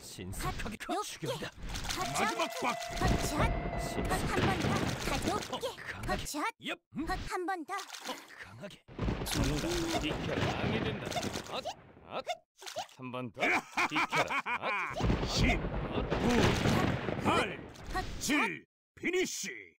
신속하게 죽여다 마지막 박! 한번 더! 얍. 음, 한번 더. 강하게. 정답 비켜라. 방해된다. 한번 더. 비켜라. 앗. 10 9 8 7 피니쉬